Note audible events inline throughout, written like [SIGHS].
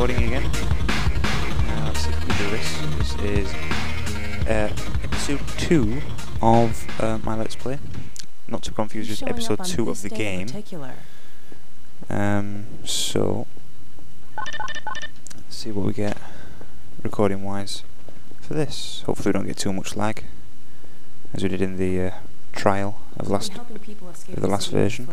recording again. Uh, let's see if we can do this. This is uh, episode 2 of uh, my Let's Play. Not to confuse with episode 2 of the game. Um, so, let's see what we get recording wise for this. Hopefully, we don't get too much lag as we did in the uh, trial of last the last version.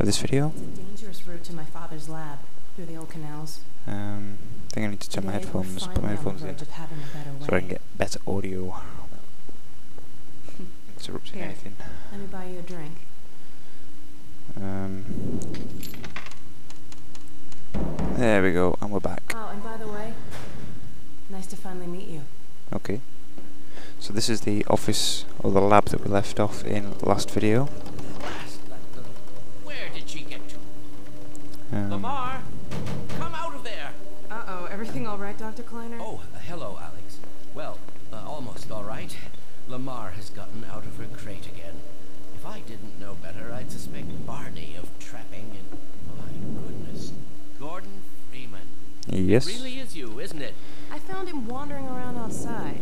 of this video. It's a dangerous route to my father's lab through the old canals. Um, I think I need to turn my headphones, put my on headphones in, verge of having a better so I can get better audio. [LAUGHS] Interrupting Here. anything. Let me buy you a drink. Um, there we go, and we're back. Oh, and by the way, nice to finally meet you. Okay. So this is the office or the lab that we left off in the last video. Blast that little. Where did she get to? Um, Lamarr, come out of there. Uh-oh, everything all right, Dr. Kleiner? Oh, uh, hello, Alyx. Well, uh, almost all right. Lamarr has gotten out of her crate again. If I didn't know better, I'd suspect Barney of trapping and. My goodness. Gordon Freeman. yes. It really is you, isn't it? I found him wandering around outside.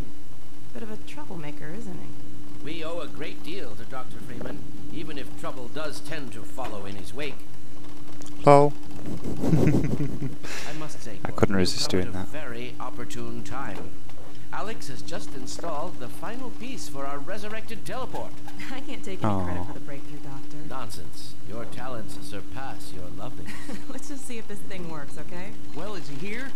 Bit of a troublemaker, isn't he? We owe a great deal to Dr. Freeman, even if trouble does tend to follow in his wake. Lol. [LAUGHS] I must say, I couldn't resist doing that. very opportune time. Alyx has just installed the final piece for our resurrected teleport. [LAUGHS] I can't take any credit for the breakthrough, Doctor. Nonsense. Your talents surpass your loveliness. [LAUGHS] Let's just see if this thing works, okay? Well, is he here?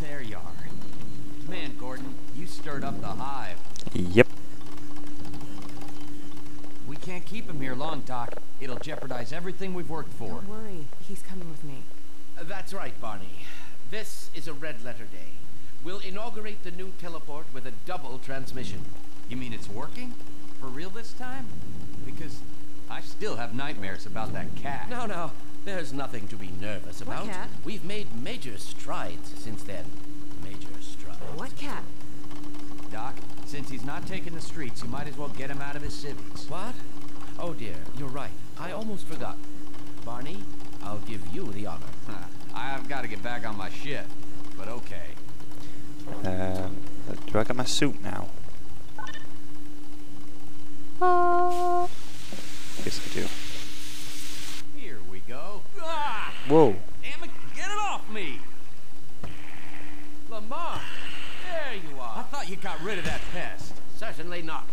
There you are. Man, Gordon, you stirred up the hive. Yep. We can't keep him here long, Doc. It'll jeopardize everything we've worked for. Don't worry, he's coming with me. Uh, That's right, Barney. This is a red letter day. We'll inaugurate the new teleport with a double transmission. You mean it's working? For real this time? Because I still have nightmares about that cat. No, no, there's nothing to be nervous about. What about. cat? We've made major strides since then. Major strides. What cat? Doc, since he's not taking the streets, you might as well get him out of his civvies. What? Oh dear, you're right. I almost forgot. Barney, I'll give you the honor. [LAUGHS] I've got to get back on my shit. But okay. Um, do I get my suit now? Yes, I do. Here we go. Ah! Whoa. Damn it, get it off me! Lamarr, there you are. I thought you got rid of that pest. Certainly not.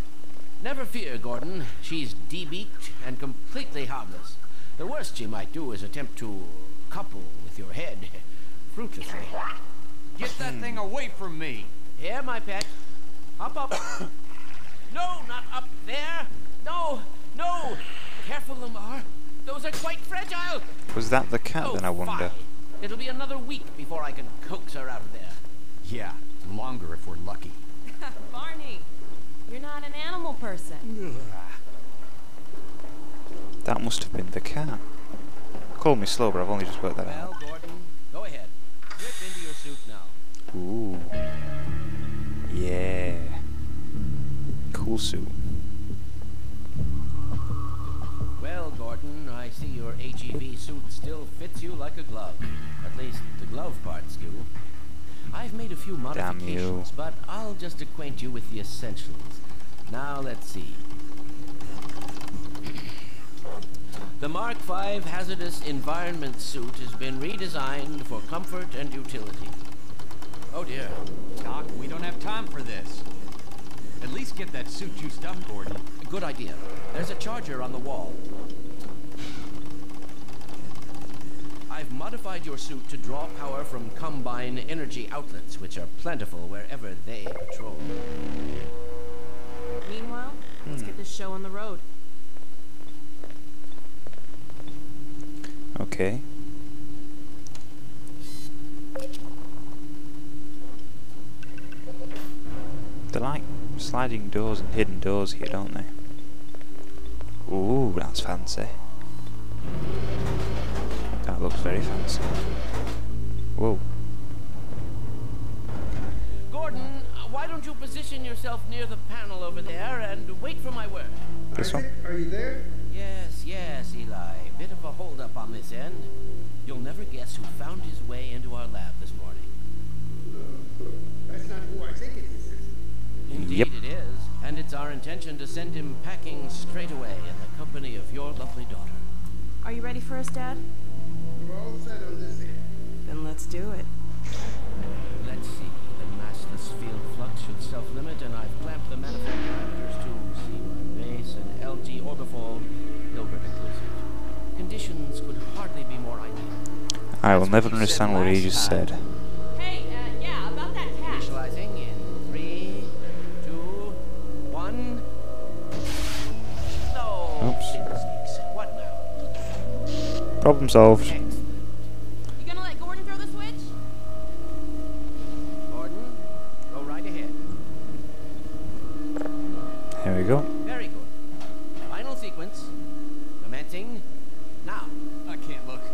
Never fear, Gordon. She's debeaked and completely harmless. The worst she might do is attempt to couple with your head. [LAUGHS] Fruitlessly. Get that thing away from me! Here, my pet. Hop up. [COUGHS] no, not up there. No, no. Careful, Lamarr. Those are quite fragile. Was that the cat oh, then, I wonder? fie. It'll be another week before I can coax her out of there. Yeah, longer if we're lucky. [LAUGHS] Barney, you're not an animal person. [SIGHS] That must have been the cat. Call me slow, but I've only just worked that Well, out. Gordon, go ahead. Slip into your suit now. Ooh. Yeah. Cool suit. Well, Gordon, I see your HEV suit still fits you like a glove. At least the glove parts do. I've made a few modifications, but I'll just acquaint you with the essentials. Now let's see. The Mark V hazardous environment suit has been redesigned for comfort and utility. Oh dear. Doc, we don't have time for this. At least get that suit juiced up, Gordon. Good idea. There's a charger on the wall. I've modified your suit to draw power from Combine energy outlets, which are plentiful wherever they patrol. Meanwhile, let's get hmm. this show on the road. Okay. They like sliding doors and hidden doors here, don't they? Ooh, that's fancy. That looks very fancy. Whoa. Why don't you position yourself near the panel over there and wait for my word? This one? Are you there? Yes, Yes, yes, Eli. Bit of a holdup on this end. You'll never guess who found his way into our lab this morning. That's not who I think it is. is it? Indeed Yep. it is, and it's our intention to send him packing straight away in the company of your lovely daughter. Are you ready for us, Dad? We're all set on this end. Then let's do it. Let's see. The massless field flux should self-limit, and I've clamped the manifold parameters to CY base and LT orbifold, Hilbert inclusive. Conditions could hardly be more ideal. I will never what you said understand what he just time. said. Hey, uh, yeah, about that cat. Initializing in three, two, one. No. Oops. fiddlesticks. What now? Problem solved. Here we go. Very good. Final sequence. Commencing now. I can't look. [LAUGHS]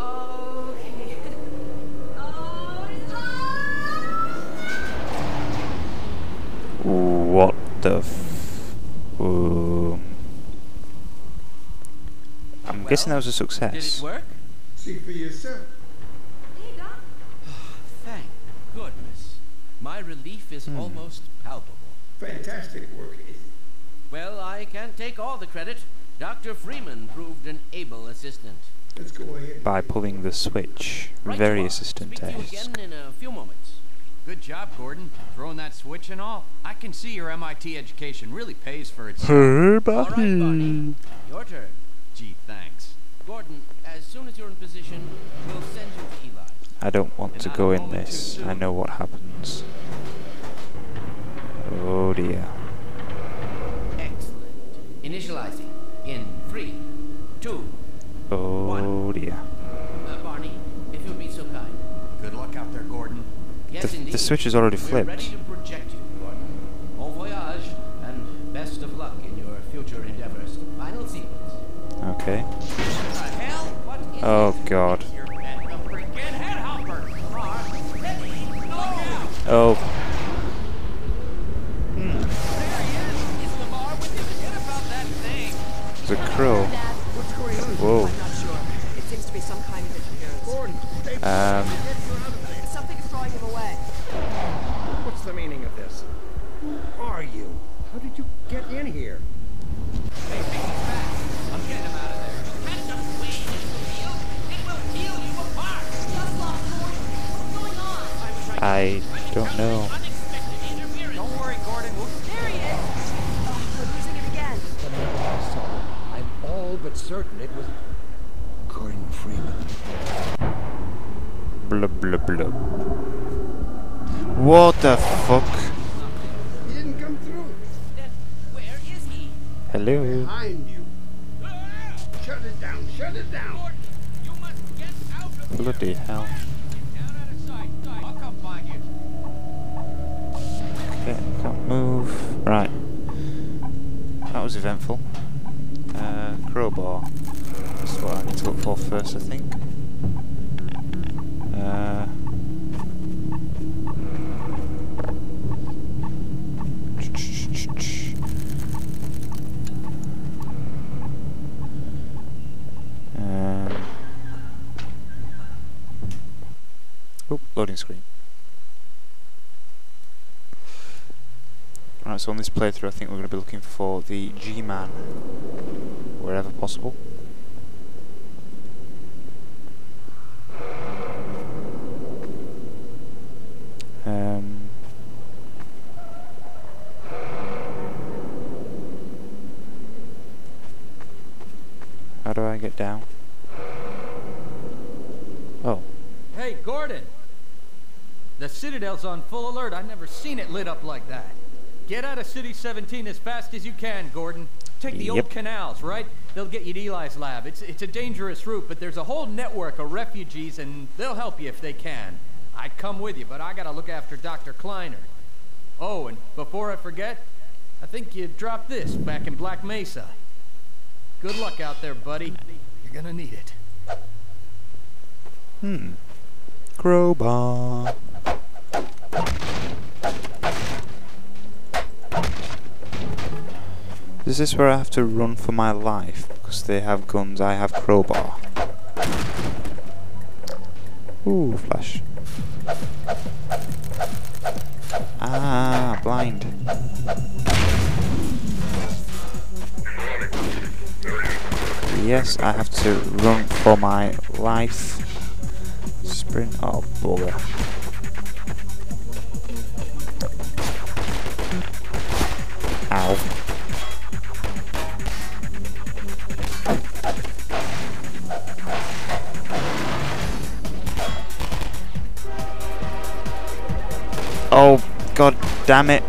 Okay. oh, it's on! What the f... Um, I'm guessing that was a Did it success. work? See for yourself. Hey, Doc. Thank goodness. My relief is hmm. almost palpable. Fantastic work, Ace. Well, I can't take all the credit. Dr. Freeman proved an able assistant. Let's go ahead. By pulling the switch. Right Very assistant Speak to you task. again in a few moments. Good job, Gordon. Throwing that switch and all. I can see your MIT education really pays for itself. Hey, All right, buddy. Barney. Your turn. Gee, thanks. Gordon, as soon as you're in position, we'll send you to Eli. I don't want to go in this. I know what happens. Oh dear. Excellent. Initializing in three, two. Oh dear. Uh, Barney, if you'd be so kind. Good luck out there, Gordon. Yes, The- the indeed. switch is already We're ready flipped. to project you, Gordon. Bon voyage, and best of luck in your future endeavors. Final sequence. Okay. What the hell? What is Oh it? god. Some kind of interference. Gordon, stay Um. There. Something's drawing him away. What's the meaning of this? Who are you? How did you get in here? I don't know. Unexpected interference. Don't worry, Gordon. We'll There he is. Oh, we're losing it again. I'm all but certain it was Gordon Freeman. Blub blub blub. What the fuck? He didn't come through. Then where is he? Hello. Behind you. Ah! Shut it down. Shut it down. Gordon, you must get out of here. Bloody hell. Right. That was eventful. Uh, crowbar. That's what I need to look for first, I think. Uh, um, oh, loading screen. Right, so on this playthrough I think we're going to be looking for the G-Man wherever possible. Um, how do I get down? Oh, Hey, Gordon! The Citadel's on full alert. I've never seen it lit up like that. Get out of City 17 as fast as you can, Gordon. Take the Yep. old canals, right? They'll get you to Eli's lab. It's, it's a dangerous route, but there's a whole network of refugees, and they'll help you if they can. I'd come with you, but I gotta look after Dr. Kleiner. Oh, and before I forget, I think you dropped this back in Black Mesa. Good luck out there, buddy. You're gonna need it. hmm. Crowbar. Is this where I have to run for my life? Because they have guns, I have crowbar. Ooh, flash. Ah, blind. Yes, I have to run for my life. Sprint. Oh, bugger. Oh, god damn it.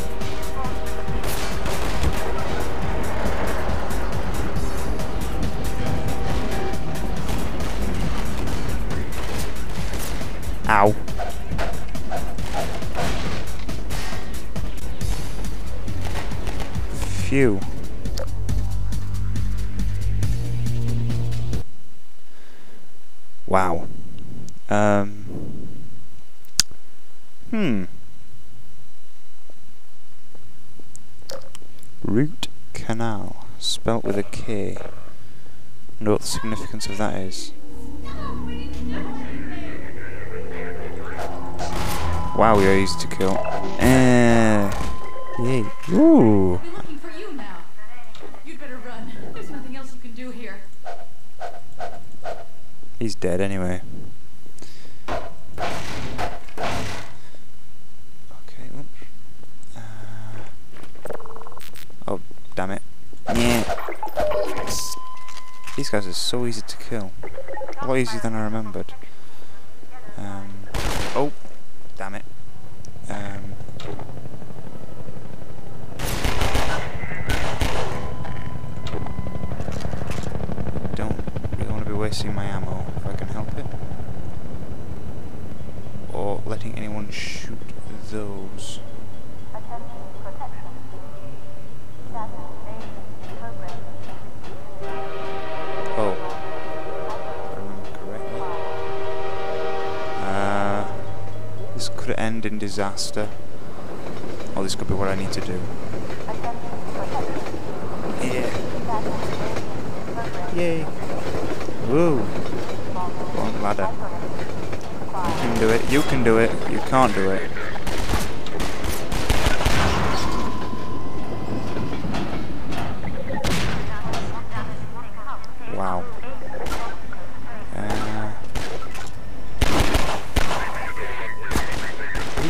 Wow, easy to kill. Eh. Yay. Ooh. We're looking for you now. You'd better run. There's nothing else you can do here. He's dead anyway. Okay. Uh, oh, damn it. Yeah. These guys are so easy to kill. A lot easier than I remembered. Um, oh, damn it. Um, don't really want to be wasting my ammo if I can help it. Or letting anyone shoot those. Oh. If I remember correctly. Uh, this could end in disaster. Or this could be what I need to do. Yeah. Yay. Woo. One ladder. You can do it. You can do it. You can't do it. Wow. Uh, we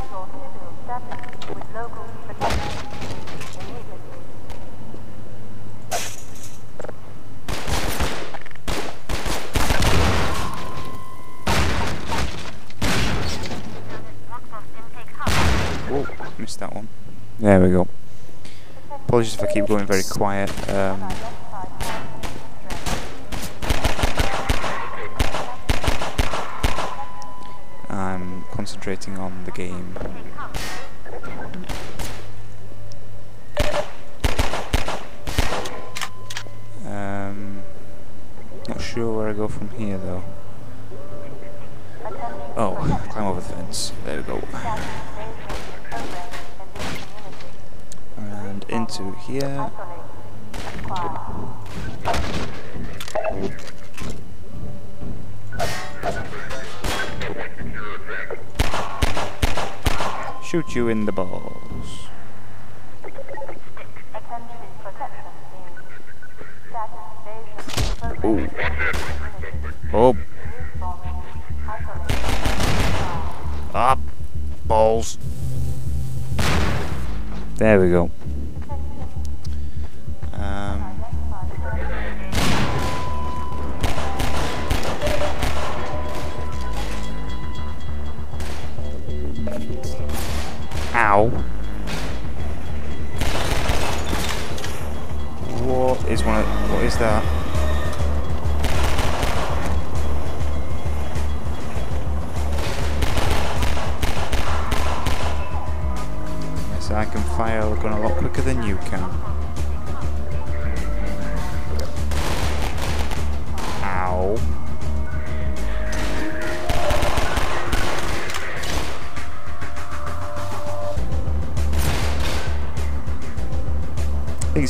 Whoa, missed that one. There we go. Apologies if I keep going very quiet. Um, I'm concentrating on the game. Um, not sure where I go from here though. Oh, [LAUGHS] climb over the fence. There we go. And into here. Shoot you in the balls. Ooh. Oh. Up. Balls. There we go. Ow. is one of... What is that? I can fire a gun a lot quicker than you can.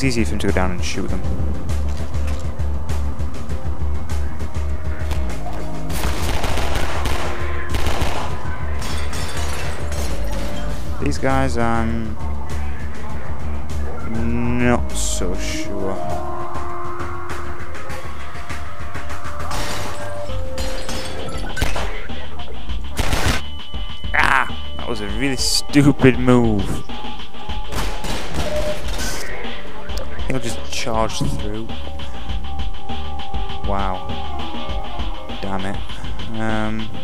It's easy for him to go down and shoot them. These guys, I'm not so sure. Ah! That was a really stupid move. He'll just charge through. Wow. Damn it. Um.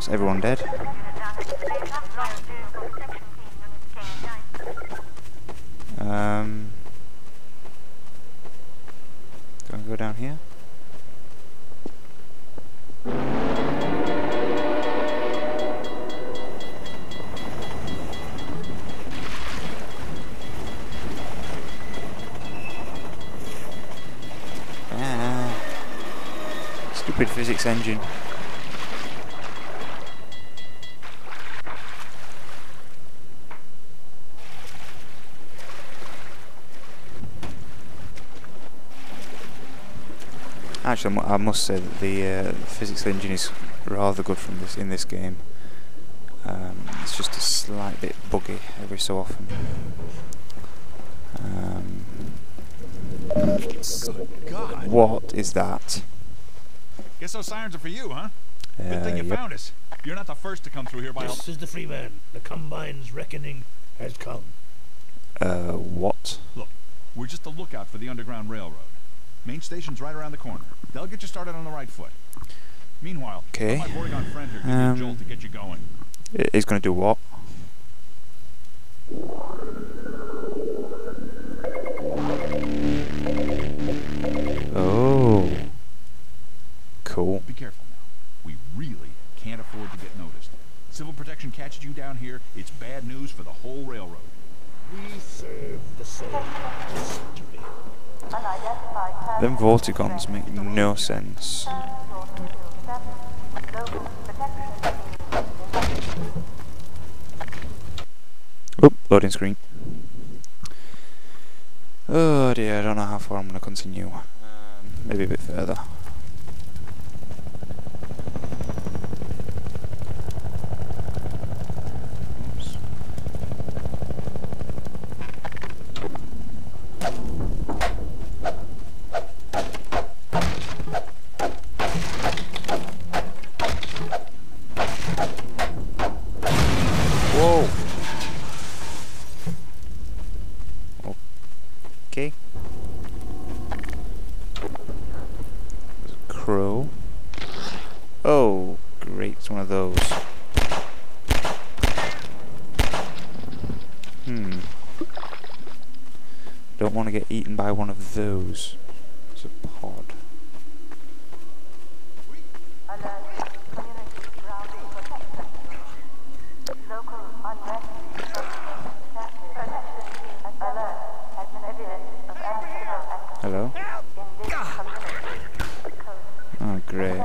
Is everyone dead? Um. Do I go down here? Ah. Stupid physics engine. Actually, I must say that the uh, physics engine is rather good from this in this game. Um, it's just a slight bit buggy every so often. Um, God. what is that? Guess those sirens are for you, huh? Good Uh, thing you yep. found us. You're not the first to come through here by all. This is the Freeman. The Combine's reckoning has come. Uh, what? Look, we're just a lookout for the Underground Railroad. Main station's right around the corner. They'll get you started on the right foot. Meanwhile, Okay. my Vortigaunt friend here give Um, jolt to get you going. He's gonna do what? Oh. Cool. Be careful now. We really can't afford to get noticed. Civil protection catches you down here, it's bad news for the whole railroad. We serve the same mystery. Them Vortigaunts make no sense. Oop, loading screen. Oh dear, I don't know how far I'm going to continue. Um, maybe a bit further. Oops. Whoa. Okay. There's a crow. Oh, great, it's one of those. Hmm. Don't want to get eaten by one of those. It's a pod. Hello? Oh, great.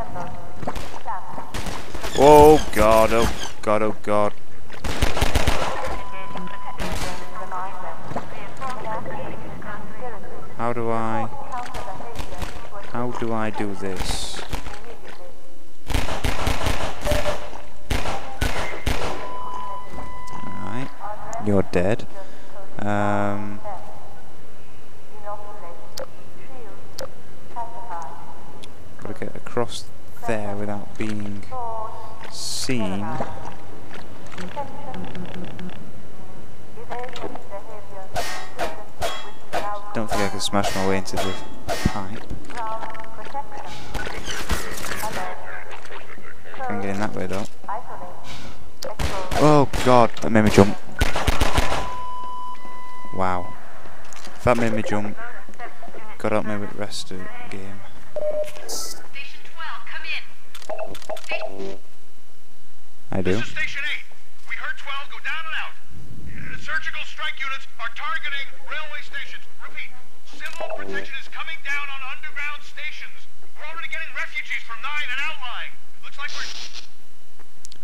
Oh, God, oh, God, oh, God. How do I... How do I do this? You're dead. Um, gotta get across there without being seen. Don't think I can smash my way into the pipe. Can't get in that way though. Oh god, that made me jump. Wow. That made me jump, help me with rest of the game. Station 12, come in. I do. This is Station 8. We heard 12 go down and out. Uh, surgical strike units are targeting railway stations. Repeat, civil protection is coming down on underground stations. We're already getting refugees from 9 and outlying. Looks like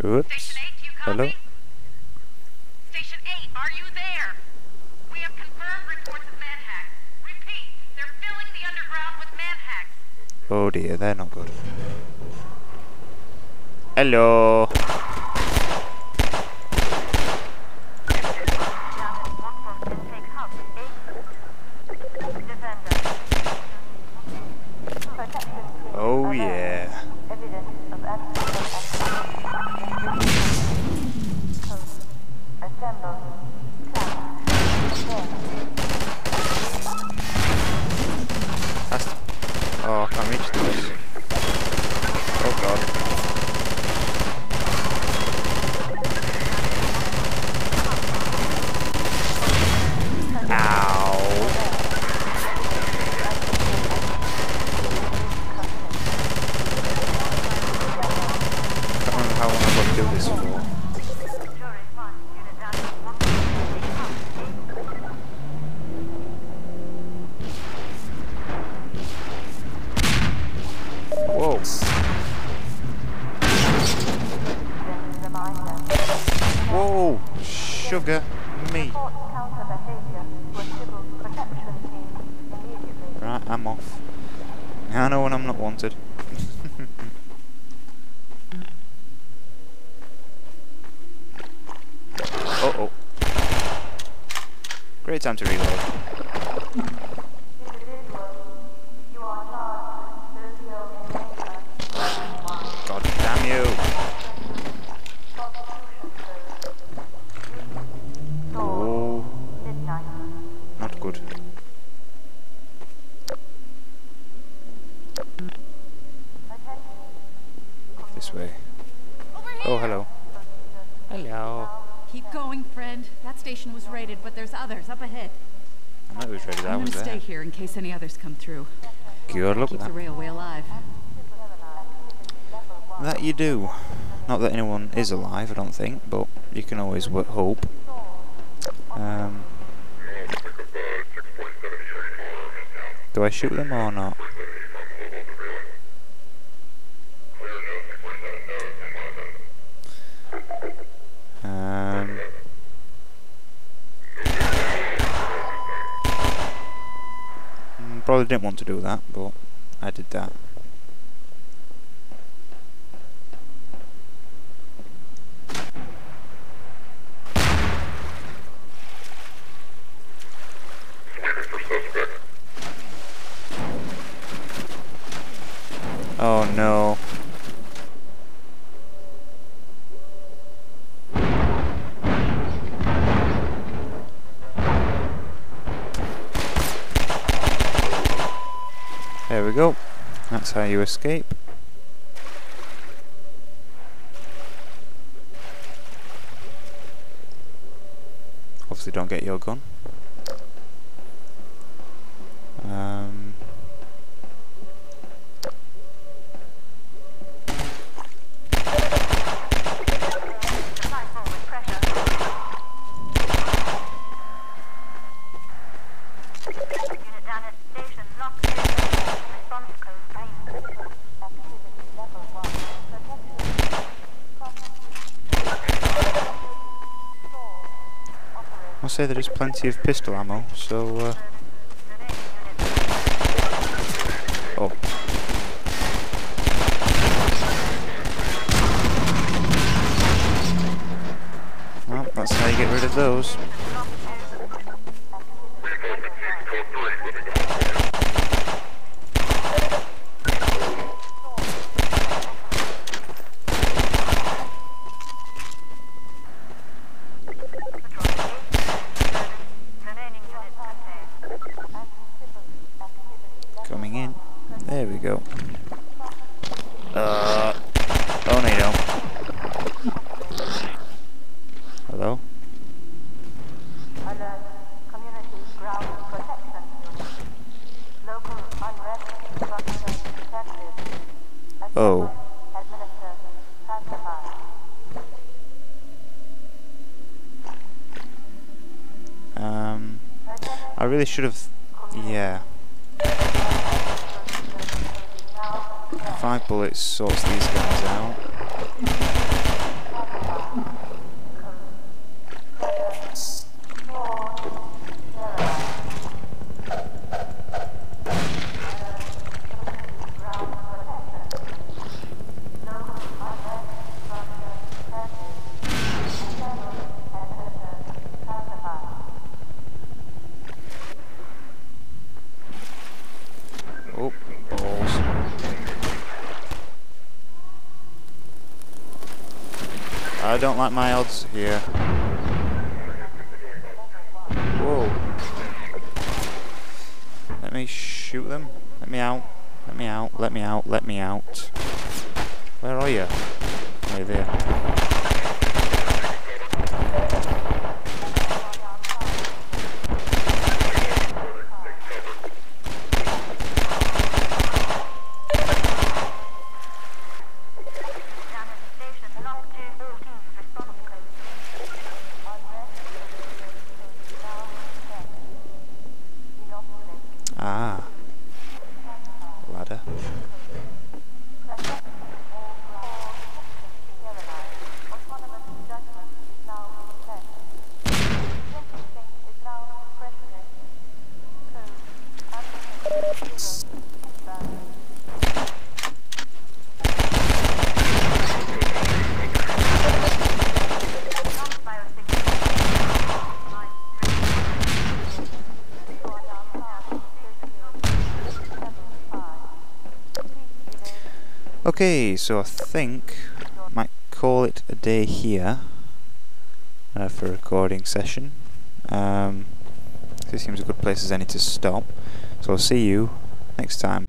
we're... Oops. Station 8, do you copy? Hello? Station 8, are you there? We have confirmed reports of manhacks. Repeat, they're filling the underground with manhacks. Oh dear, they're not good. Hello. Others up ahead. I know who's ready. I'm That gonna was stay there. here in case any others come through. Good luck Keep with the that. railway alive. That you do. Not that anyone is alive, I don't think, but you can always w- hope. Um, do I shoot them or not? Um, mm, probably didn't want to do that, but I did that. How you escape. Obviously don't get your gun. Um, I'll say there is plenty of pistol ammo, so uh, Oh. Well, that's how you get rid of of those. Coming in. There we go. Uh, oh no you don't. Hello? Oh. Um, I really should have, yeah. Five bullets sorts these guys out. Oh, balls. I don't like my odds here. Whoa. Let me shoot them. Let me out. Let me out. Let me out. Let me out. Where are you? You're there. Okay, so I think I might call it a day here uh, for recording session. Um, this seems a good place as any to stop. So I'll see you next time.